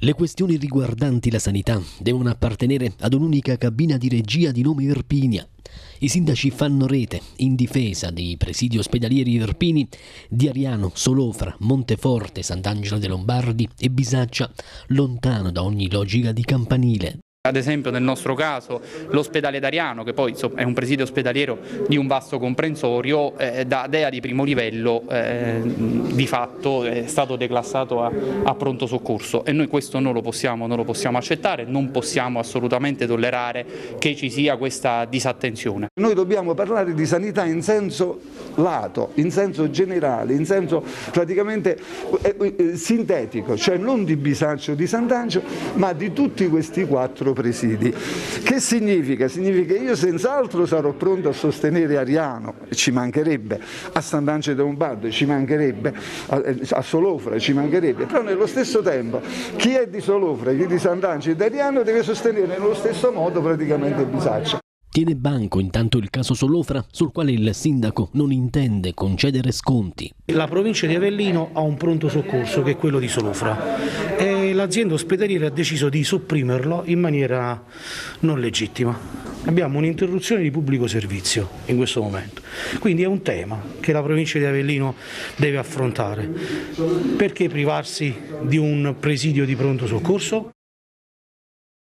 Le questioni riguardanti la sanità devono appartenere ad un'unica cabina di regia di nome Irpinia. I sindaci fanno rete in difesa dei presidi ospedalieri irpini di Ariano, Solofra, Monteforte, Sant'Angelo dei Lombardi e Bisaccia, lontano da ogni logica di campanile. Ad esempio nel nostro caso l'ospedale d'Ariano, che poi è un presidio ospedaliero di un vasto comprensorio, eh, da DEA di primo livello eh, di fatto è stato declassato a, a, pronto soccorso e noi questo non lo, possiamo, non lo possiamo accettare, non possiamo assolutamente tollerare che ci sia questa disattenzione. Noi dobbiamo parlare di sanità in senso lato, in senso generale, in senso praticamente eh, eh sintetico, cioè non di Bisaccio di Sant'Angelo, ma di tutti questi quattro presidi. Che significa? Significa che io senz'altro sarò pronto a sostenere Ariano, ci mancherebbe, a Sant'Angelo de Lombardo ci mancherebbe, a Solofra ci mancherebbe, però nello stesso tempo chi è di Solofra, chi è di Sant'Angelo e di Ariano deve sostenere nello stesso modo praticamente Bisaccia. Tiene banco intanto il caso Solofra, sul quale il sindaco non intende concedere sconti. La provincia di Avellino ha un pronto soccorso che è quello di Solofra e l'azienda ospedaliera ha deciso di sopprimerlo in maniera non legittima. Abbiamo un'interruzione di pubblico servizio in questo momento, quindi è un tema che la provincia di Avellino deve affrontare. Perché privarsi di un presidio di pronto soccorso?